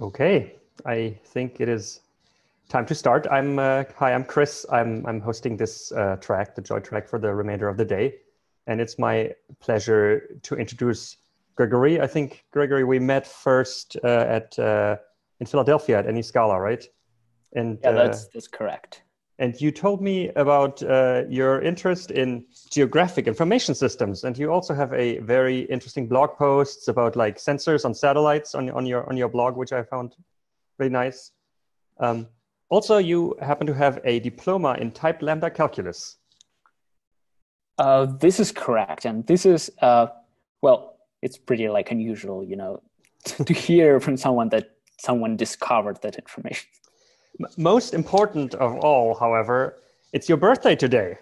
Okay, I think it is time to start. I'm uh, hi, I'm Chris. I'm I'm hosting this uh, track, the Joy track, for the remainder of the day, and it's my pleasure to introduce Gregory. I think Gregory, we met first uh, at uh, in Philadelphia at NE Scala, right? And yeah, that's uh, that's correct. And you told me about uh, your interest in geographic information systems, and you also have a very interesting blog posts about like sensors on satellites on, on your on your blog, which I found very nice. Um, also, you happen to have a diploma in type lambda calculus. Uh, this is correct, and this is uh, well, it's pretty like unusual, you know, to hear from someone that someone discovered that information. Most important of all, however, it's your birthday today.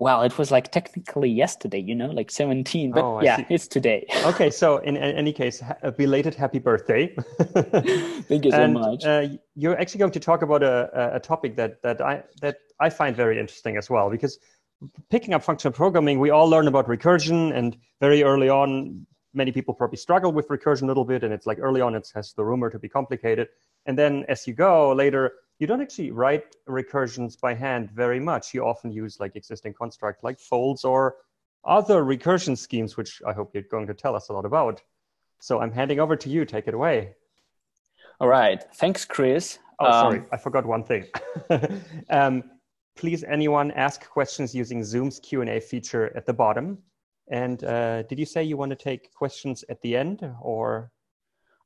Well, it was like technically yesterday, you know, like 17, but oh, yeah, see. it's today. okay, so in, in, any case, a belated happy birthday. Thank you so and, much. Uh, you're actually going to talk about a, a topic that, that, I, that I find very interesting as well, because picking up functional programming, we all learn about recursion, and very early on, many people probably struggle with recursion a little bit, and it's like early on it has the rumor to be complicated. And then as you go later, you don't actually write recursions by hand very much. You often use like existing construct like folds or other recursion schemes, which I hope you're going to tell us a lot about. So I'm handing over to you. Take it away. All right. Thanks, Chris. Oh, um, sorry. I forgot one thing. um, please, anyone ask questions using Zoom's Q&A feature at the bottom. And uh, did you say you want to take questions at the end or?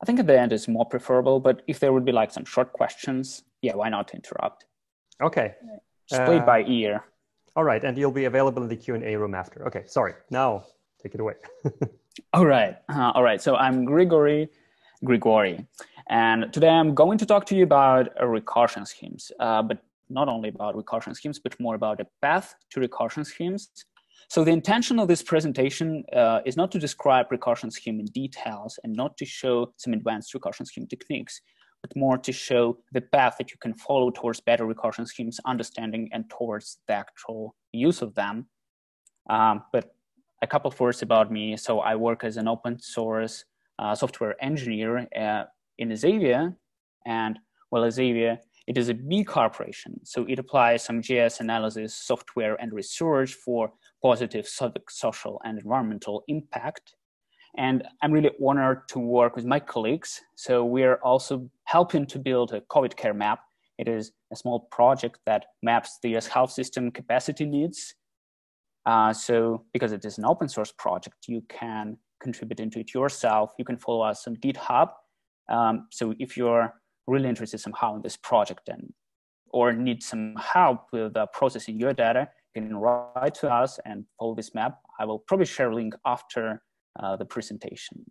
I think at the end is more preferable, but if there would be like some short questions, yeah, why not interrupt? Okay. Just play uh, by ear. All right, and you'll be available in the Q&A room after. Okay, sorry. Now, take it away. all right. Uh, all right. So I'm Grigory Grigori, and today I'm going to talk to you about uh, recursion schemes, uh, but not only about recursion schemes, but more about a path to recursion schemes so the intention of this presentation uh, is not to describe recursion scheme in details and not to show some advanced recursion scheme techniques, but more to show the path that you can follow towards better recursion schemes, understanding, and towards the actual use of them. Um, but a couple of words about me. So I work as an open source uh, software engineer uh, in Azavea, and well, Azavea it is a B corporation, so it applies some GIS analysis, software, and research for positive social and environmental impact. And I'm really honored to work with my colleagues. So we're also helping to build a COVID care map. It is a small project that maps the US health system capacity needs. Uh, so because it is an open source project, you can contribute into it yourself. You can follow us on GitHub. Um, so if you're really interested somehow in this project and or need some help with uh, processing your data, can write to us and follow this map. I will probably share a link after uh, the presentation.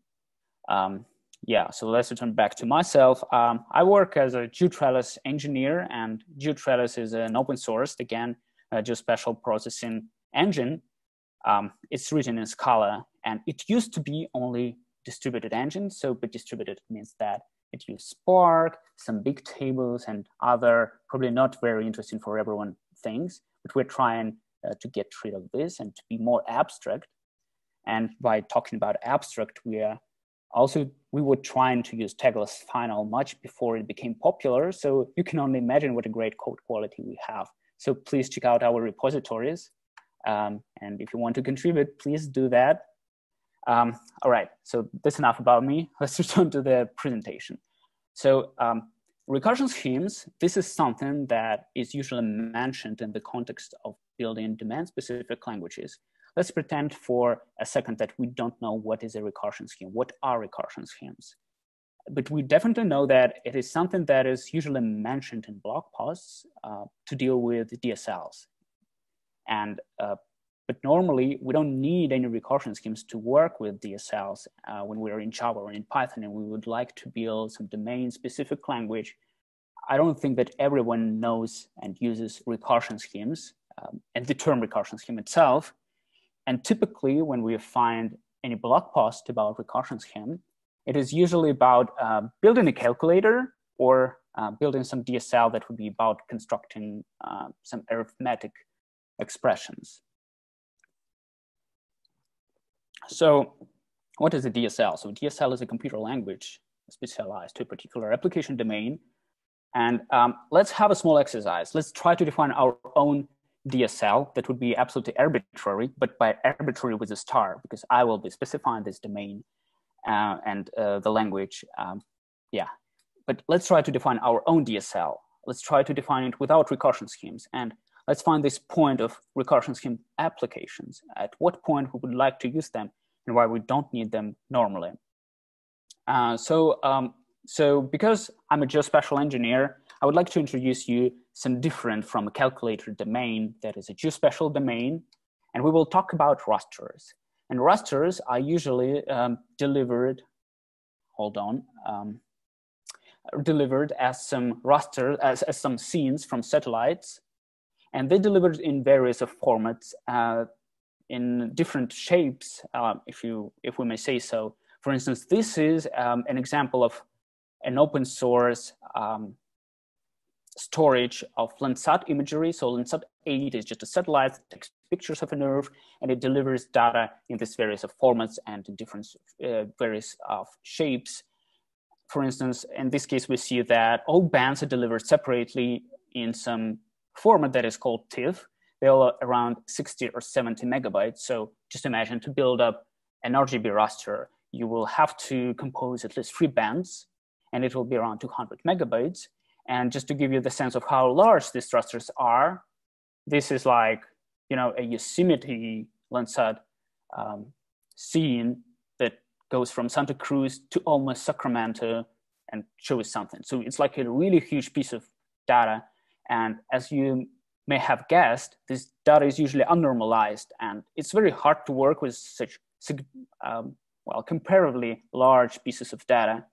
Um, yeah, so let's return back to myself. Um, I work as a GeoTrellis engineer, and GeoTrellis is an open source, again, geospatial processing engine. Um, it's written in Scala, and it used to be only distributed engine. So, but distributed means that it uses Spark, some big tables, and other probably not very interesting for everyone things. But we're trying uh, to get rid of this and to be more abstract. And by talking about abstract, we are also we were trying to use tagless final much before it became popular. So you can only imagine what a great code quality we have. So please check out our repositories. Um, and if you want to contribute, please do that. Um, all right, so that's enough about me. Let's return to the presentation. So um, recursion schemes, this is something that is usually mentioned in the context of building domain-specific languages. Let's pretend for a second that we don't know what is a recursion scheme. What are recursion schemes? But we definitely know that it is something that is usually mentioned in blog posts uh, to deal with DSLs. And uh, but normally, we don't need any recursion schemes to work with DSLs uh, when we're in Java or in Python and we would like to build some domain-specific language. I don't think that everyone knows and uses recursion schemes um, and the term recursion scheme itself. And typically, when we find any blog post about recursion scheme, it is usually about uh, building a calculator or uh, building some DSL that would be about constructing uh, some arithmetic expressions. So what is a DSL? So DSL is a computer language specialized to a particular application domain. And um, let's have a small exercise. Let's try to define our own DSL that would be absolutely arbitrary, but by arbitrary with a star, because I will be specifying this domain uh, and uh, the language. Um, yeah, but let's try to define our own DSL. Let's try to define it without recursion schemes. And let's find this point of recursion scheme applications, at what point we would like to use them and why we don't need them normally. Uh, so, um, so because I'm a geospatial engineer, I would like to introduce you some different from a calculator domain that is a geospatial domain, and we will talk about rasters. And rasters are usually um, delivered, hold on, um, delivered as some raster, as, as some scenes from satellites, and they delivered in various formats, uh, in different shapes, uh, if you if we may say so. For instance, this is um, an example of an open source um, storage of Landsat imagery. So Landsat 8 is just a satellite that takes pictures of an Earth and it delivers data in these various formats and in different uh, various uh, shapes. For instance, in this case, we see that all bands are delivered separately in some format that is called TIFF. They're around 60 or 70 megabytes. So just imagine to build up an RGB raster, you will have to compose at least three bands and it will be around 200 megabytes. And just to give you the sense of how large these rasters are, this is like, you know, a Yosemite Landsat um, scene that goes from Santa Cruz to almost Sacramento and shows something. So it's like a really huge piece of data. And as you may have guessed, this data is usually unnormalized and it's very hard to work with such, um, well, comparatively large pieces of data.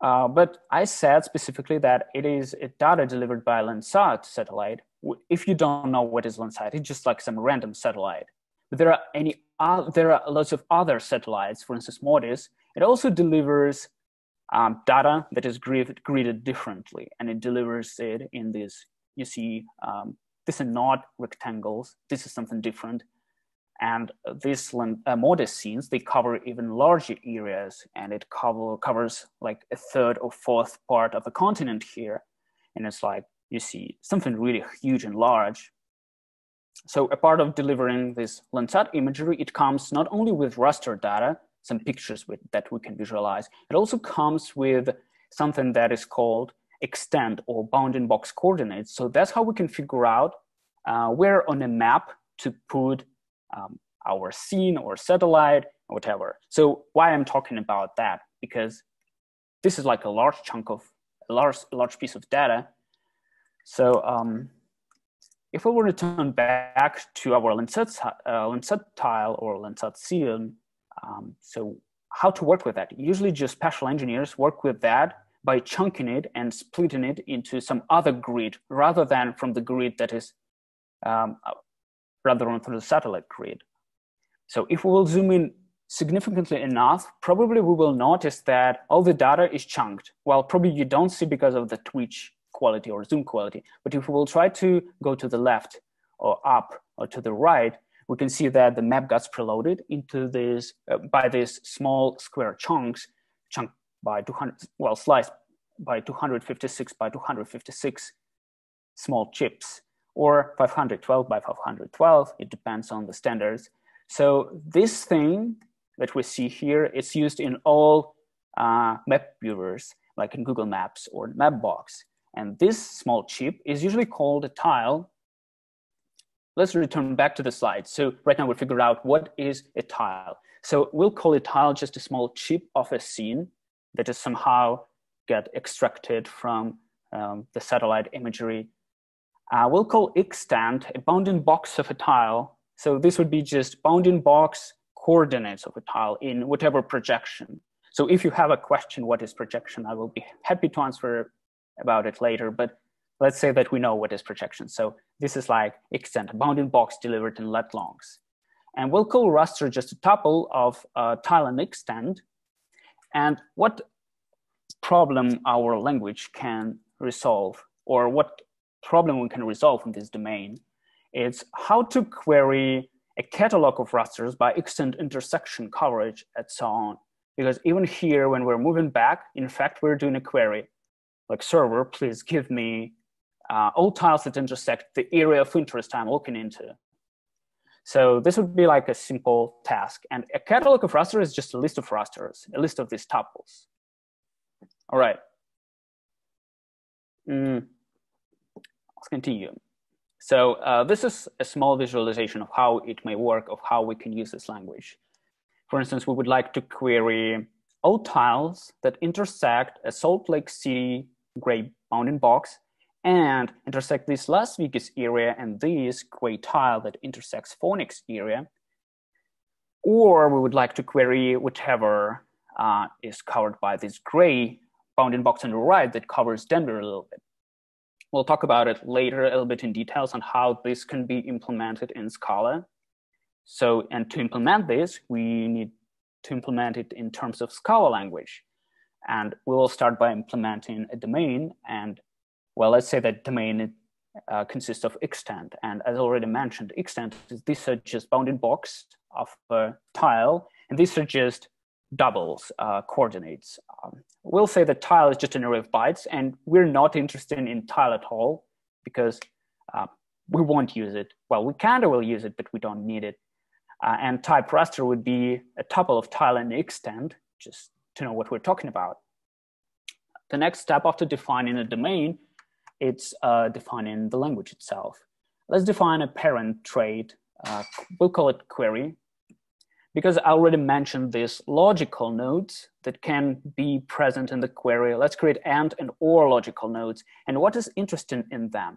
Uh, but I said specifically that it is a data delivered by Landsat satellite. If you don't know what is Landsat, it's just like some random satellite. But there are any uh, there are lots of other satellites, for instance, MODIS. It also delivers um, data that is gridded differently, and it delivers it in this. You see, um, these are not rectangles. This is something different. And these uh, scenes, they cover even larger areas and it cover, covers like a third or fourth part of a continent here. And it's like, you see something really huge and large. So a part of delivering this Landsat imagery, it comes not only with raster data, some pictures with, that we can visualize, it also comes with something that is called extent or bounding box coordinates. So that's how we can figure out uh, where on a map to put um, our scene or satellite or whatever. So why I'm talking about that? Because this is like a large chunk of a large, large piece of data. So um, if we were to turn back to our Landsat, uh, Landsat tile or Landsat scene, um, so how to work with that? Usually geospatial engineers work with that by chunking it and splitting it into some other grid rather than from the grid that is um, rather than through the satellite grid. So if we will zoom in significantly enough, probably we will notice that all the data is chunked. Well, probably you don't see because of the twitch quality or zoom quality. But if we will try to go to the left or up or to the right, we can see that the map gets preloaded into this uh, by these small square chunks, chunk by 200, well, sliced by 256 by 256 small chips or 512 by 512. It depends on the standards. So this thing that we see here, it's used in all uh, map viewers, like in Google Maps or Mapbox. And this small chip is usually called a tile. Let's return back to the slide. So right now we figure out what is a tile. So we'll call a tile just a small chip of a scene that is somehow get extracted from um, the satellite imagery uh, we'll call extent a bounding box of a tile. So this would be just bounding box coordinates of a tile in whatever projection. So if you have a question, what is projection? I will be happy to answer about it later, but let's say that we know what is projection. So this is like extent, bounding box delivered in lat longs. And we'll call raster just a tuple of uh, tile and extent. And what problem our language can resolve or what problem we can resolve in this domain is how to query a catalog of rasters by extent intersection coverage and so on. because even here, when we're moving back, in fact, we're doing a query. Like server, please give me uh, all tiles that intersect the area of interest I'm looking into. So this would be like a simple task. And a catalog of rasters is just a list of rasters, a list of these tuples. All right. Mm. Let's continue. So uh, this is a small visualization of how it may work, of how we can use this language. For instance, we would like to query all tiles that intersect a Salt Lake City gray bounding box and intersect this Las Vegas area and this gray tile that intersects Phoenix area. Or we would like to query whatever uh, is covered by this gray bounding box on the right that covers Denver a little bit. We'll talk about it later a little bit in details on how this can be implemented in Scala. So, and to implement this, we need to implement it in terms of Scala language. And we will start by implementing a domain. And well, let's say that domain uh, consists of extent. And as already mentioned, extent is are just bounding box of a tile. And these are just doubles uh, coordinates. Um, we'll say that tile is just an array of bytes, and we're not interested in tile at all because uh, we won't use it. Well, we kind of will use it, but we don't need it. Uh, and type raster would be a tuple of tile and extent, just to know what we're talking about. The next step after defining a domain, it's uh, defining the language itself. Let's define a parent trait. Uh, we'll call it query. Because I already mentioned these logical nodes that can be present in the query, let's create AND and OR logical nodes. And what is interesting in them?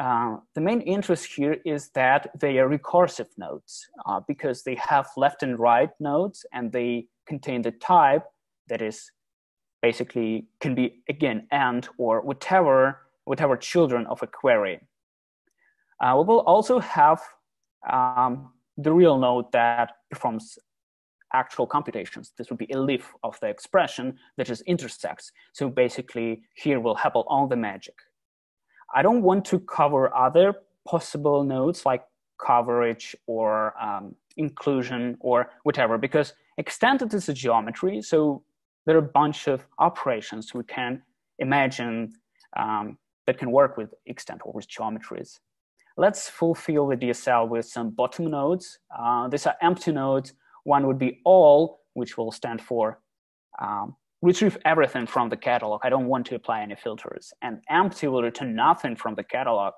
Uh, the main interest here is that they are recursive nodes uh, because they have left and right nodes and they contain the type that is basically can be again and or whatever whatever children of a query. Uh, we will also have um, the real node that performs actual computations. This would be a leaf of the expression that just intersects. So basically here will happen all the magic. I don't want to cover other possible nodes like coverage or um, inclusion or whatever, because extended is a geometry. So there are a bunch of operations we can imagine um, that can work with extent or with geometries. Let's fulfill the DSL with some bottom nodes. Uh, these are empty nodes. One would be all, which will stand for um, retrieve everything from the catalog. I don't want to apply any filters. And empty will return nothing from the catalog.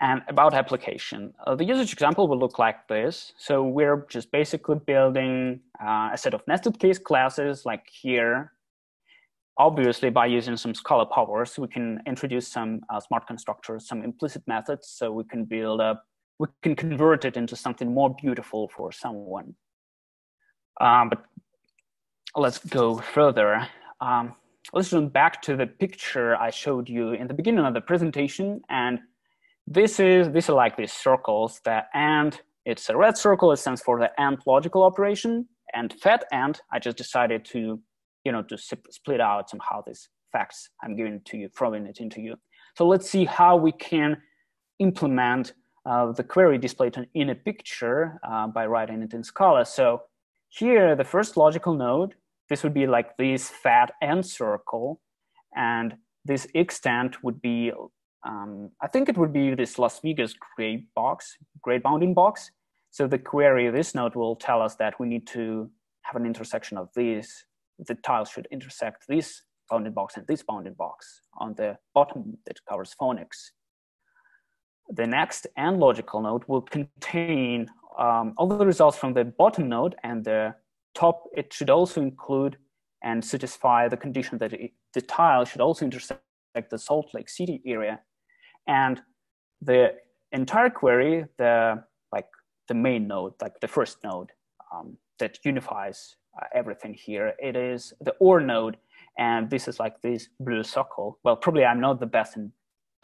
And about application, uh, the usage example will look like this. So we're just basically building uh, a set of nested case classes like here. Obviously, by using some Scala powers, we can introduce some uh, smart constructors, some implicit methods, so we can build up, we can convert it into something more beautiful for someone. Um, but let's go further. Um, let's zoom back to the picture I showed you in the beginning of the presentation. And this is, these are like these circles, that AND, it's a red circle, it stands for the AND logical operation. And fat AND, I just decided to, you know, to split out somehow these facts I'm giving to you, throwing it into you. So let's see how we can implement uh, the query displayed in a picture uh, by writing it in Scala. So here, the first logical node this would be like this fat AND circle, and this extent would be, um, I think it would be this Las Vegas gray box, gray bounding box. So the query, this node will tell us that we need to have an intersection of these. The tiles should intersect this bounding box and this bounding box on the bottom that covers Phoenix. The next AND logical node will contain um, all the results from the bottom node and the top, it should also include and satisfy the condition that it, the tile should also intersect the Salt Lake City area. And the entire query, the like the main node, like the first node um, that unifies everything here, it is the OR node. And this is like this blue circle. Well, probably I'm not the best in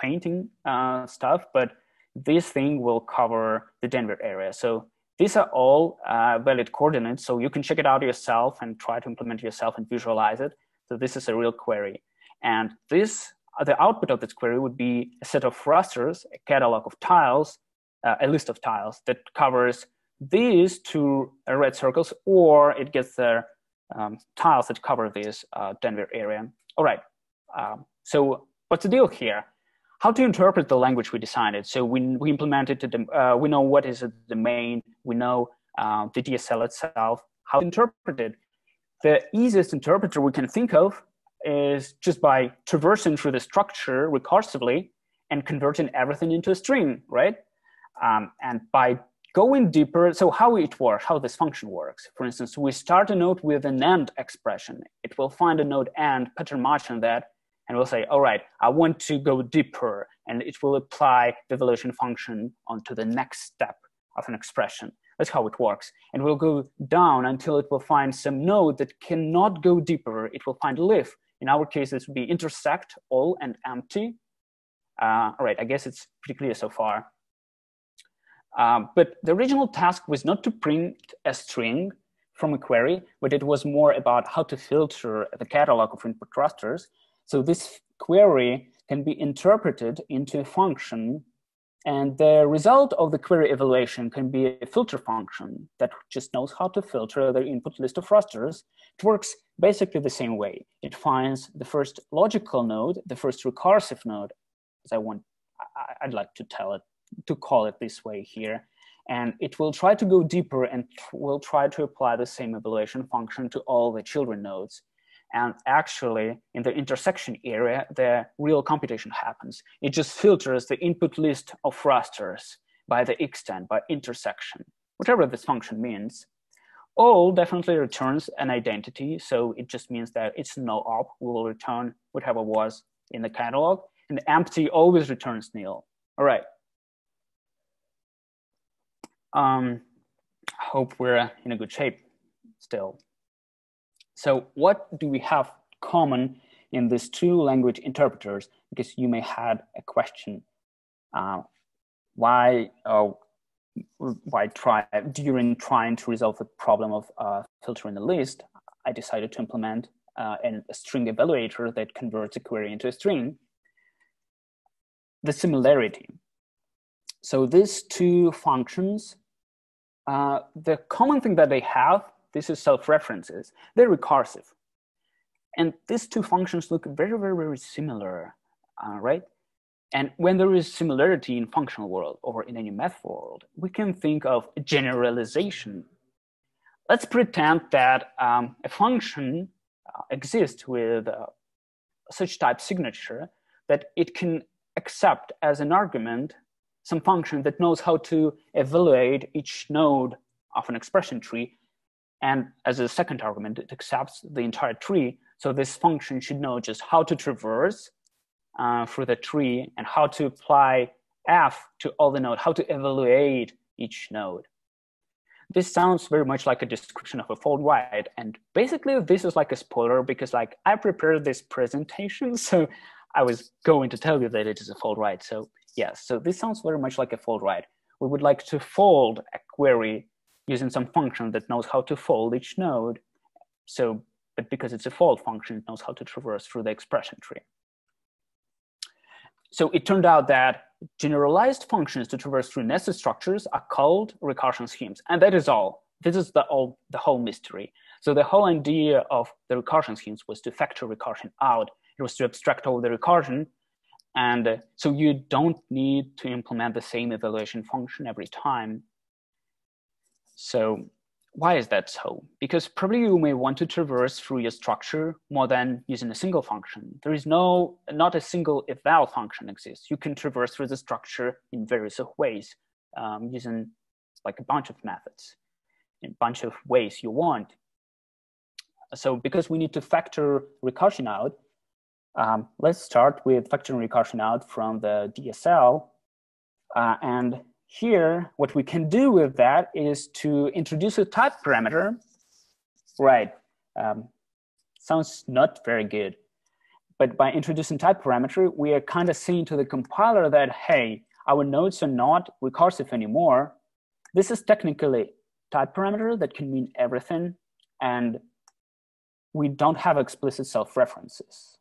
painting uh, stuff, but this thing will cover the Denver area. So these are all uh, valid coordinates, so you can check it out yourself and try to implement yourself and visualize it. So this is a real query. And this, uh, the output of this query would be a set of rasters, a catalog of tiles, uh, a list of tiles that covers these two red circles, or it gets the um, tiles that cover this uh, Denver area. All right. Um, so what's the deal here? How to interpret the language we decided? So we, we implemented the, uh, we know what is the domain, we know uh, the DSL itself, how to interpret it. The easiest interpreter we can think of is just by traversing through the structure recursively and converting everything into a string, right? Um, and by going deeper, so how it works, how this function works. For instance, we start a node with an AND expression. It will find a node AND, pattern match matching that, and we'll say, all right, I want to go deeper, and it will apply the evaluation function onto the next step of an expression. That's how it works. And we'll go down until it will find some node that cannot go deeper. It will find leaf. In our case, this would be intersect, all, and empty. Uh, all right, I guess it's pretty clear so far. Um, but the original task was not to print a string from a query, but it was more about how to filter the catalog of input rasters. So this query can be interpreted into a function and the result of the query evaluation can be a filter function that just knows how to filter the input list of rasters. It works basically the same way. It finds the first logical node, the first recursive node, as I want, I'd like to tell it, to call it this way here. And it will try to go deeper and will try to apply the same evaluation function to all the children nodes. And actually, in the intersection area, the real computation happens. It just filters the input list of rasters by the extent, by intersection, whatever this function means. All definitely returns an identity, so it just means that it's no op. Will return whatever was in the catalog, and empty always returns nil. All right. Um, hope we're in a good shape still. So what do we have common in these two language interpreters? Because you may had a question. Uh, why, uh, why try, during trying to resolve the problem of uh, filtering the list, I decided to implement uh, a string evaluator that converts a query into a string. The similarity. So these two functions, uh, the common thing that they have this is self-references. They're recursive. And these two functions look very, very, very similar, uh, right? And when there is similarity in functional world or in any math world, we can think of generalization. Let's pretend that um, a function uh, exists with uh, such type signature that it can accept as an argument some function that knows how to evaluate each node of an expression tree and as a second argument, it accepts the entire tree. So this function should know just how to traverse uh, through the tree and how to apply f to all the node, how to evaluate each node. This sounds very much like a description of a fold right. And basically this is like a spoiler because like I prepared this presentation. So I was going to tell you that it is a fold right. So yes, so this sounds very much like a fold right. We would like to fold a query using some function that knows how to fold each node. So, but because it's a fold function, it knows how to traverse through the expression tree. So it turned out that generalized functions to traverse through nested structures are called recursion schemes. And that is all. This is the, all, the whole mystery. So the whole idea of the recursion schemes was to factor recursion out. It was to abstract all the recursion. And uh, so you don't need to implement the same evaluation function every time. So why is that so? Because probably you may want to traverse through your structure more than using a single function. There is no, not a single eval function exists. You can traverse through the structure in various ways um, using like a bunch of methods, in a bunch of ways you want. So because we need to factor recursion out, um, let's start with factoring recursion out from the DSL. Uh, and here, what we can do with that is to introduce a type parameter. Right, um, sounds not very good. But by introducing type parameter, we are kind of saying to the compiler that, hey, our nodes are not recursive anymore. This is technically type parameter that can mean everything. And we don't have explicit self-references.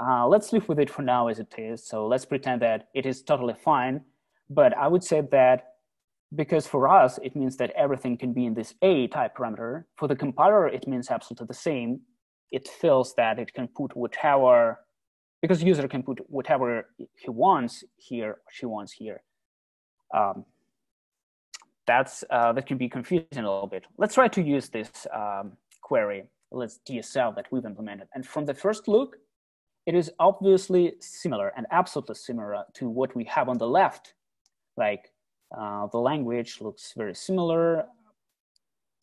Uh, let's live with it for now as it is. So let's pretend that it is totally fine but I would say that because for us, it means that everything can be in this A type parameter. For the compiler, it means absolutely the same. It feels that it can put whatever, because user can put whatever he wants here, she wants here. Um, that's uh, that can be confusing a little bit. Let's try to use this um, query, let's DSL that we've implemented. And from the first look, it is obviously similar and absolutely similar to what we have on the left. Like uh, the language looks very similar.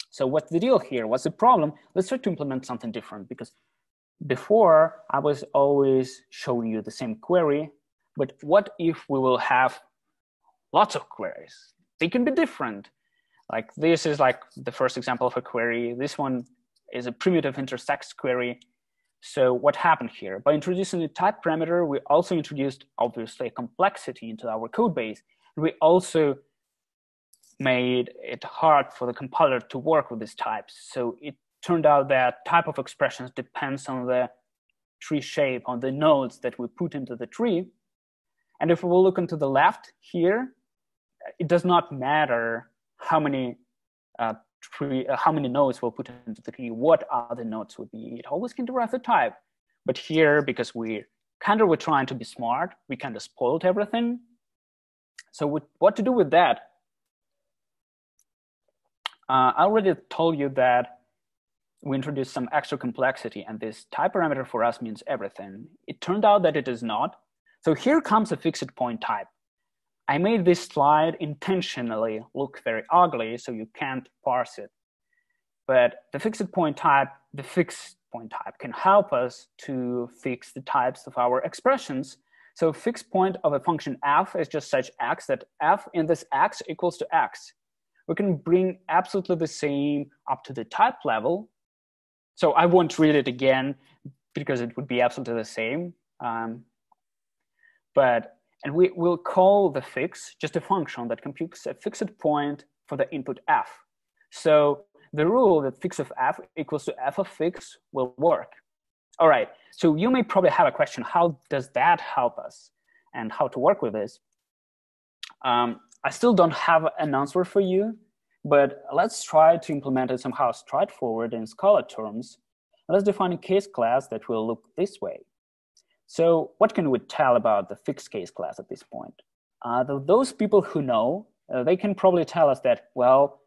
So what's the deal here? What's the problem? Let's try to implement something different because before I was always showing you the same query, but what if we will have lots of queries? They can be different. Like this is like the first example of a query. This one is a primitive intersex query. So what happened here? By introducing a type parameter, we also introduced obviously complexity into our code base. We also made it hard for the compiler to work with these types. So it turned out that type of expressions depends on the tree shape, on the nodes that we put into the tree. And if we look into the left here, it does not matter how many uh, tree, uh, how many nodes we'll put into the tree, what other nodes would be. It always can derive the type. But here, because we kind of were trying to be smart, we kind of spoiled everything. So what to do with that? Uh, I already told you that we introduced some extra complexity and this type parameter for us means everything. It turned out that it is not. So here comes a fixed point type. I made this slide intentionally look very ugly so you can't parse it. But the fixed point type, the fixed point type can help us to fix the types of our expressions. So fixed point of a function f is just such x that f in this x equals to x. We can bring absolutely the same up to the type level. So I won't read it again because it would be absolutely the same. Um, but and we will call the fix just a function that computes a fixed point for the input f. So the rule that fix of f equals to f of fix will work. All right, so you may probably have a question, how does that help us and how to work with this? Um, I still don't have an answer for you, but let's try to implement it somehow straightforward in Scala terms. Let's define a case class that will look this way. So what can we tell about the fixed case class at this point? Uh, those people who know, uh, they can probably tell us that, well,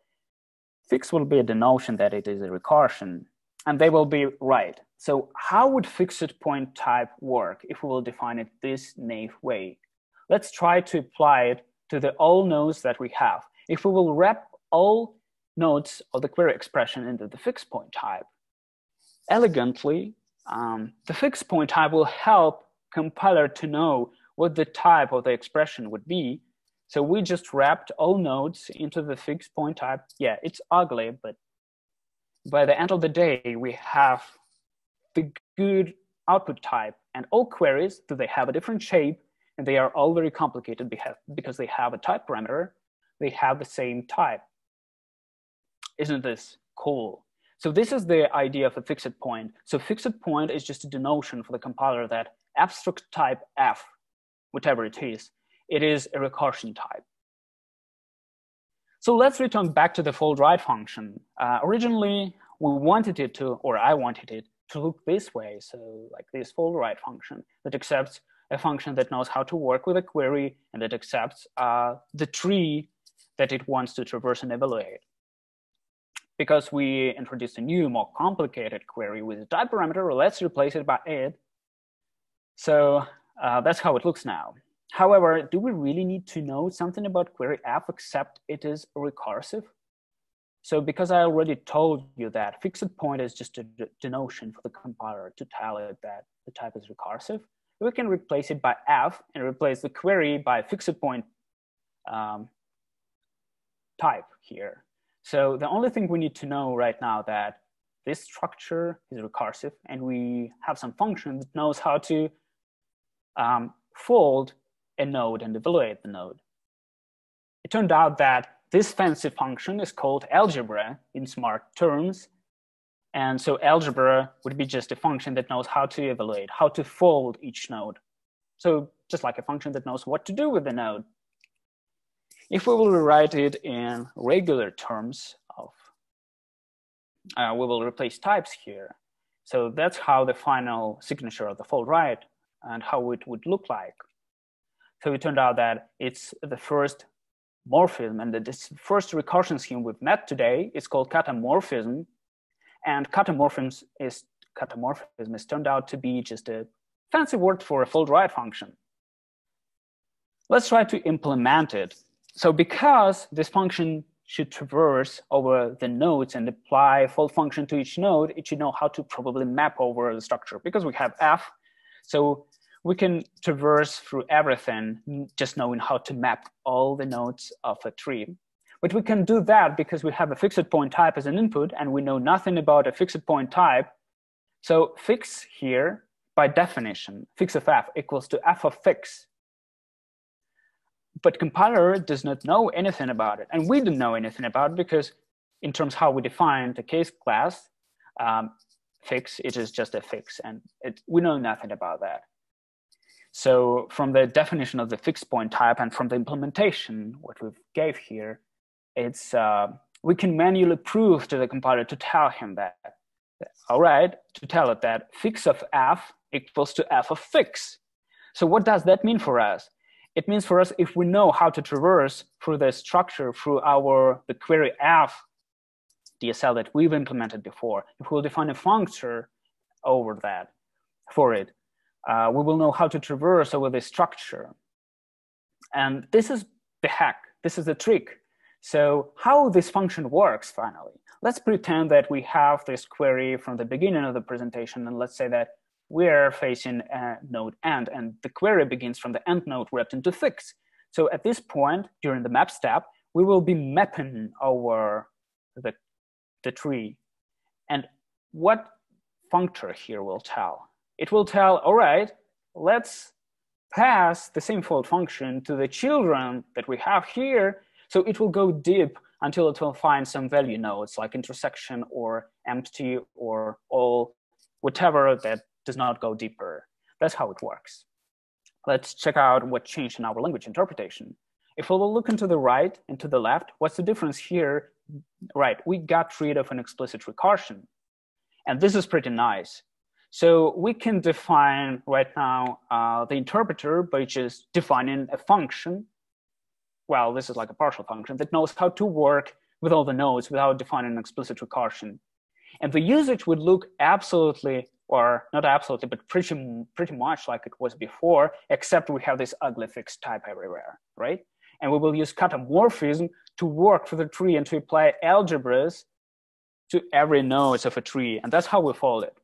fix will be the notion that it is a recursion, and they will be right. So how would fixed point type work if we will define it this naive way? Let's try to apply it to the all nodes that we have. If we will wrap all nodes of the query expression into the fixed point type, elegantly, um, the fixed point type will help compiler to know what the type of the expression would be. So we just wrapped all nodes into the fixed point type. Yeah, it's ugly, but by the end of the day, we have the good output type and all queries, do they have a different shape and they are all very complicated because they have a type parameter, they have the same type. Isn't this cool? So this is the idea of a fixed point. So fixed point is just a denotion for the compiler that abstract type f, whatever it is, it is a recursion type. So let's return back to the fold right function. Uh, originally, we wanted it to, or I wanted it to look this way. So like this fold right function that accepts a function that knows how to work with a query and that accepts uh, the tree that it wants to traverse and evaluate because we introduced a new, more complicated query with a type parameter, let's replace it by it. So uh, that's how it looks now. However, do we really need to know something about query f except it is recursive? So because I already told you that fixed point is just a denotion for the compiler to tell it that the type is recursive, we can replace it by f and replace the query by fixed point um, type here. So the only thing we need to know right now that this structure is recursive and we have some function that knows how to um, fold a node and evaluate the node. It turned out that this fancy function is called algebra in smart terms. And so algebra would be just a function that knows how to evaluate, how to fold each node. So just like a function that knows what to do with the node. If we will rewrite it in regular terms of, uh, we will replace types here. So that's how the final signature of the fold right and how it would look like. So it turned out that it's the first morphism and the first recursion scheme we've met today is called catamorphism. And catamorphism is, catamorphism is turned out to be just a fancy word for a fold right function. Let's try to implement it. So because this function should traverse over the nodes and apply fold function to each node, it should know how to probably map over the structure because we have f. So we can traverse through everything just knowing how to map all the nodes of a tree. But we can do that because we have a fixed point type as an input and we know nothing about a fixed point type. So fix here, by definition, fix of f equals to f of fix. But compiler does not know anything about it. And we don't know anything about it because in terms how we define the case class, um, fix, it is just a fix. And it, we know nothing about that. So from the definition of the fixed point type and from the implementation, what we gave here, it's uh, we can manually prove to the compiler to tell him that, all right, to tell it that fix of f equals to f of fix. So what does that mean for us? It means for us if we know how to traverse through the structure through our the query f DSL that we've implemented before, if we'll define a function over that for it, uh, we will know how to traverse over this structure. And this is the hack, this is the trick. So how this function works finally. Let's pretend that we have this query from the beginning of the presentation and let's say that we're facing a node end and the query begins from the end node wrapped into fix. So at this point, during the map step, we will be mapping over the, the tree. And what functor here will tell? it will tell, all right, let's pass the same fold function to the children that we have here. So it will go deep until it will find some value nodes like intersection or empty or all, whatever that does not go deeper. That's how it works. Let's check out what changed in our language interpretation. If we look into the right and to the left, what's the difference here? Right, we got rid of an explicit recursion. And this is pretty nice so we can define right now uh, the interpreter by just defining a function. Well, this is like a partial function that knows how to work with all the nodes without defining an explicit recursion. And the usage would look absolutely, or not absolutely, but pretty, pretty much like it was before, except we have this ugly fixed type everywhere, right? And we will use catamorphism to work for the tree and to apply algebras to every node of a tree. And that's how we fold it.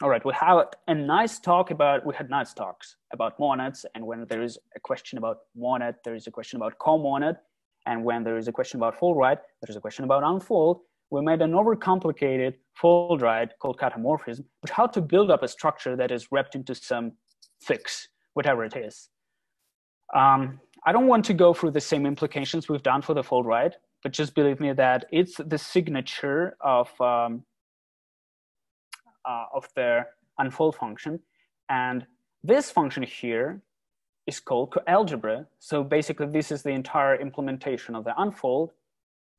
All right, we have a nice talk about, we had nice talks about monads, and when there is a question about monad, there is a question about comonad, and when there is a question about fold right, there is a question about unfold. We made an overcomplicated fold right called catamorphism, but how to build up a structure that is wrapped into some fix, whatever it is. Um, I don't want to go through the same implications we've done for the fold right, but just believe me that it's the signature of um, uh, of the unfold function. And this function here is called coalgebra. So basically, this is the entire implementation of the unfold.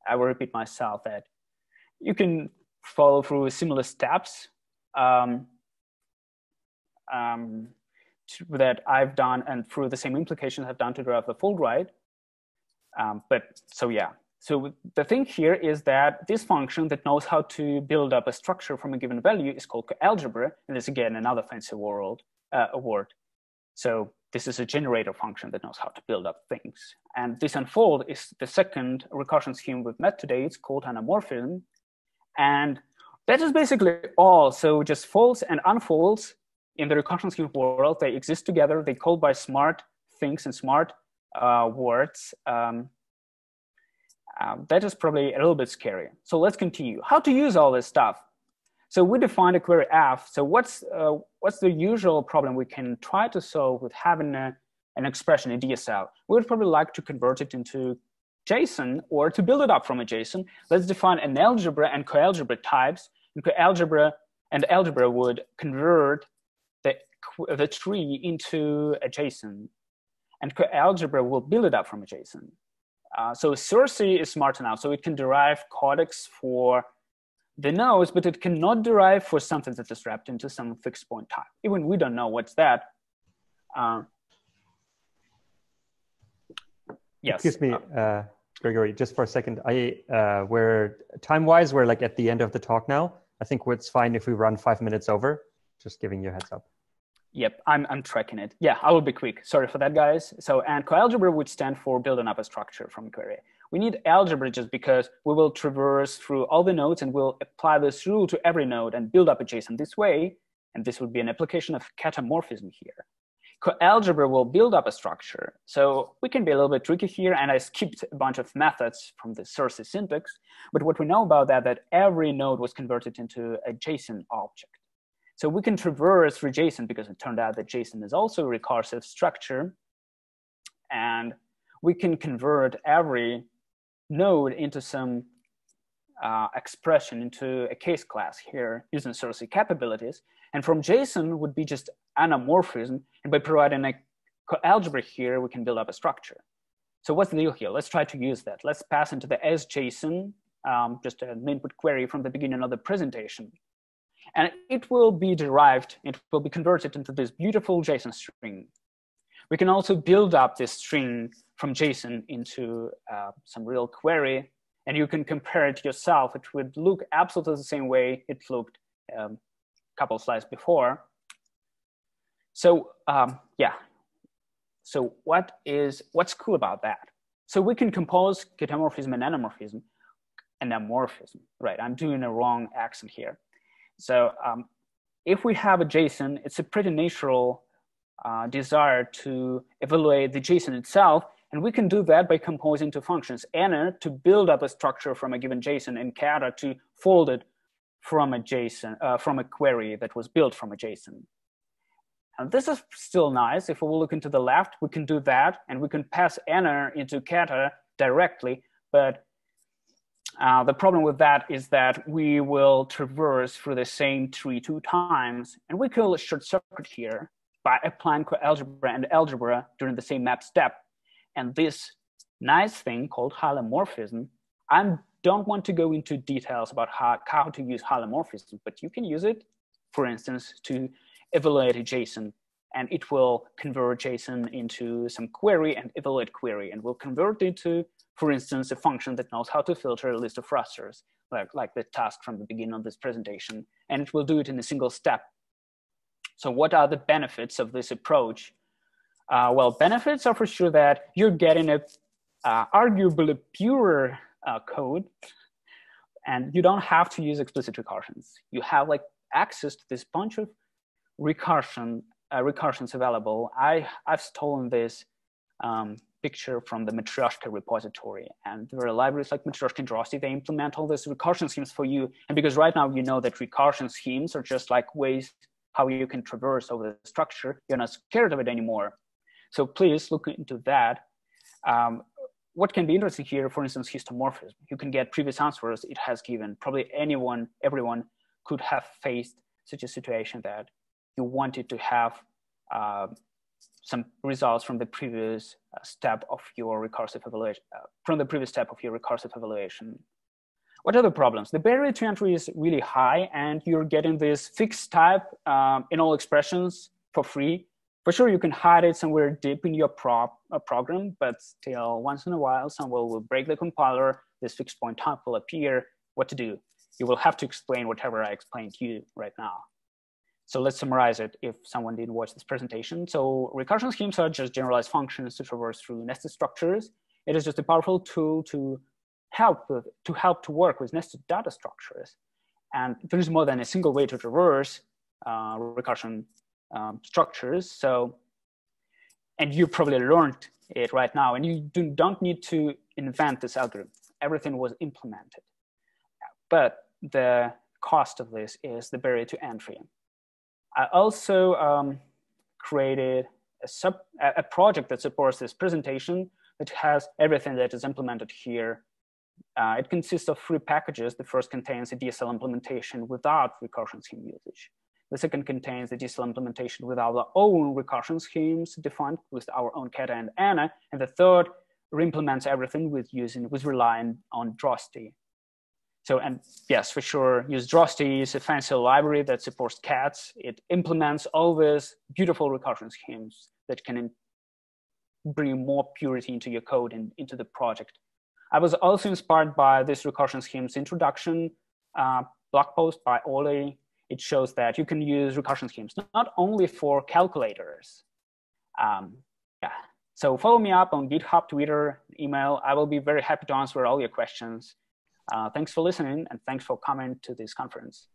I will repeat myself that you can follow through similar steps um, um, to, that I've done and through the same implications I've done to derive the fold right. Um, but so yeah, so the thing here is that this function that knows how to build up a structure from a given value is called algebra, and it's again another fancy world, uh, word. So this is a generator function that knows how to build up things. And this unfold is the second recursion scheme we've met today. It's called anamorphism. And that is basically all. So just folds and unfolds in the recursion scheme world, they exist together. They call by smart things and smart uh, words. Um, um, that is probably a little bit scary. So let's continue. How to use all this stuff? So we defined a query f. So what's uh, what's the usual problem we can try to solve with having a, an expression in DSL? We would probably like to convert it into JSON or to build it up from a JSON. Let's define an algebra and coalgebra types. And coalgebra and algebra would convert the, the tree into a JSON. And coalgebra will build it up from a JSON. Uh, so Circe is smart enough, so it can derive codecs for the nodes, but it cannot derive for something that is wrapped into some fixed point type. Even we don't know what's that. Uh, yes. Excuse me, uh, Grigory, just for a second. I uh, we're time-wise, we're like at the end of the talk now. I think it's fine if we run five minutes over. Just giving you a heads up. Yep, I'm, I'm tracking it. Yeah, I will be quick. Sorry for that, guys. So, and coalgebra would stand for building up a structure from query. We need algebra just because we will traverse through all the nodes and we'll apply this rule to every node and build up a JSON this way. And this would be an application of catamorphism here. Coalgebra will build up a structure. So we can be a little bit tricky here. And I skipped a bunch of methods from the Circe syntax. But what we know about that, that every node was converted into a JSON object. So we can traverse through JSON because it turned out that JSON is also a recursive structure. And we can convert every node into some uh, expression into a case class here using Circe capabilities. And from JSON would be just anamorphism. And by providing a algebra here, we can build up a structure. So what's the deal here? Let's try to use that. Let's pass into the sjson, um, just an input query from the beginning of the presentation. And it will be derived, it will be converted into this beautiful JSON string. We can also build up this string from JSON into uh, some real query, and you can compare it yourself. It would look absolutely the same way it looked um, couple slides before. So um, yeah, so what is what's cool about that? So we can compose catamorphism and anamorphism, anamorphism, right? I'm doing a wrong accent here. So um, if we have a JSON, it's a pretty natural uh, desire to evaluate the JSON itself. And we can do that by composing two functions, ana to build up a structure from a given JSON and cata to fold it from a JSON, uh, from a query that was built from a JSON. And this is still nice. If we look into the left, we can do that and we can pass ana into cata directly, but uh, the problem with that is that we will traverse through the same tree two times, and we kill a short circuit here by applying algebra and algebra during the same map step. And this nice thing called hylomorphism, I don't want to go into details about how, how to use hylomorphism, but you can use it, for instance, to evaluate a JSON and it will convert JSON into some query and evaluate query and will convert it to for instance, a function that knows how to filter a list of rasters, like, like the task from the beginning of this presentation, and it will do it in a single step. So what are the benefits of this approach? Uh, well, benefits are for sure that you're getting a uh, arguably pure uh, code, and you don't have to use explicit recursions. You have like access to this bunch of recursion uh, recursions available. I I've stolen this um, picture from the Matryoshka repository. And there are libraries like Matryoshka and Droste, they implement all these recursion schemes for you. And because right now you know that recursion schemes are just like ways how you can traverse over the structure, you're not scared of it anymore. So please look into that. Um, what can be interesting here, for instance, histomorphism. You can get previous answers it has given. Probably anyone, everyone could have faced such a situation that you wanted to have uh, some results from the previous uh, step of your recursive evaluation, uh, from the previous step of your recursive evaluation. What are the problems? The barrier to entry is really high and you're getting this fixed type um, in all expressions for free. For sure, you can hide it somewhere deep in your prop, uh, program, but still once in a while, someone will break the compiler, this fixed point type will appear, what to do? You will have to explain whatever I explained to you right now. So let's summarize it if someone didn't watch this presentation. So recursion schemes are just generalized functions to traverse through nested structures. It is just a powerful tool to help to help to work with nested data structures. And there is more than a single way to traverse uh, recursion um, structures. So, and you probably learned it right now, and you do, don't need to invent this algorithm. Everything was implemented. But the cost of this is the barrier to entry. I also um, created a, sub, a project that supports this presentation that has everything that is implemented here. Uh, it consists of three packages. The first contains a DSL implementation without recursion scheme usage. The second contains the DSL implementation with our own recursion schemes defined with our own Cata and Ana. And the third reimplements everything with using with relying on Droste. So and yes, for sure, use Droste is a fancy library that supports cats. It implements all these beautiful recursion schemes that can bring more purity into your code and into the project. I was also inspired by this recursion schemes introduction uh, blog post by Oli. It shows that you can use recursion schemes not only for calculators. Um, yeah. So follow me up on GitHub, Twitter, email. I will be very happy to answer all your questions. Uh, thanks for listening and thanks for coming to this conference.